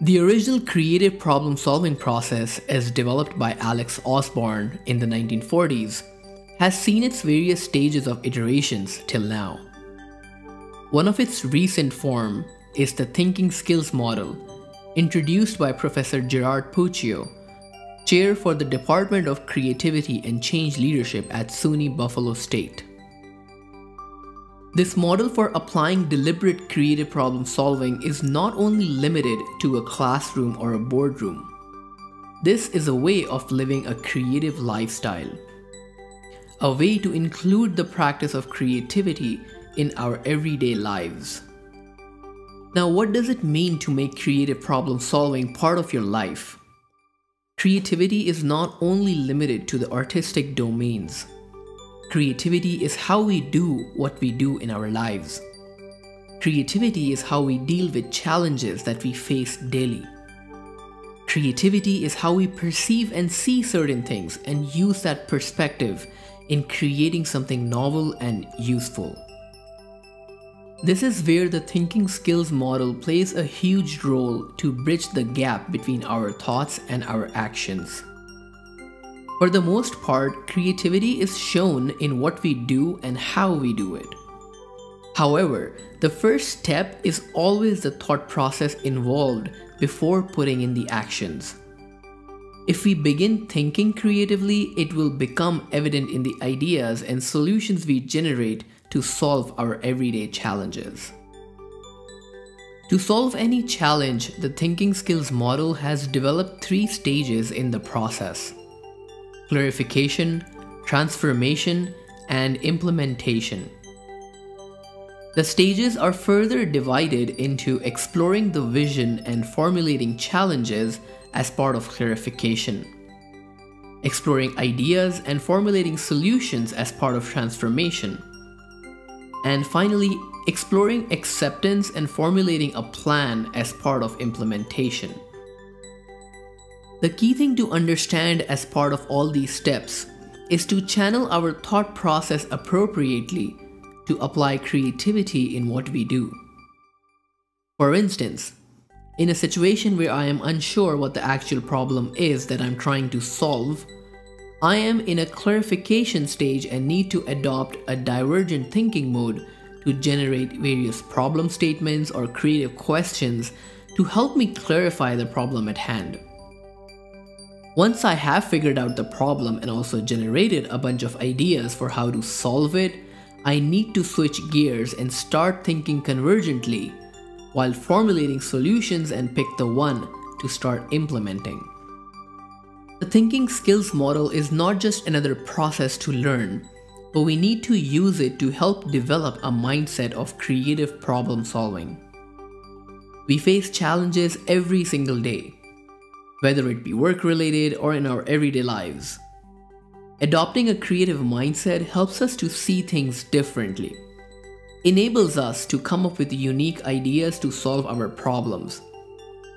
The original creative problem solving process, as developed by Alex Osborn in the 1940s, has seen its various stages of iterations till now. One of its recent form is the thinking skills model, introduced by Professor Gerard Puccio, chair for the Department of Creativity and Change Leadership at SUNY Buffalo State. This model for applying deliberate creative problem solving is not only limited to a classroom or a boardroom. This is a way of living a creative lifestyle. A way to include the practice of creativity in our everyday lives. Now, what does it mean to make creative problem solving part of your life? Creativity is not only limited to the artistic domains. Creativity is how we do what we do in our lives. Creativity is how we deal with challenges that we face daily. Creativity is how we perceive and see certain things and use that perspective in creating something novel and useful. This is where the thinking skills model plays a huge role to bridge the gap between our thoughts and our actions. For the most part, creativity is shown in what we do and how we do it. However, the first step is always the thought process involved before putting in the actions. If we begin thinking creatively, it will become evident in the ideas and solutions we generate to solve our everyday challenges. To solve any challenge, the thinking skills model has developed three stages in the process clarification, transformation, and implementation. The stages are further divided into exploring the vision and formulating challenges as part of clarification, exploring ideas and formulating solutions as part of transformation, and finally, exploring acceptance and formulating a plan as part of implementation. The key thing to understand as part of all these steps is to channel our thought process appropriately to apply creativity in what we do. For instance, in a situation where I am unsure what the actual problem is that I'm trying to solve, I am in a clarification stage and need to adopt a divergent thinking mode to generate various problem statements or creative questions to help me clarify the problem at hand. Once I have figured out the problem and also generated a bunch of ideas for how to solve it, I need to switch gears and start thinking convergently while formulating solutions and pick the one to start implementing. The thinking skills model is not just another process to learn, but we need to use it to help develop a mindset of creative problem solving. We face challenges every single day, whether it be work related or in our everyday lives. Adopting a creative mindset helps us to see things differently, enables us to come up with unique ideas to solve our problems,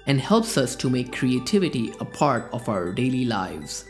and helps us to make creativity a part of our daily lives.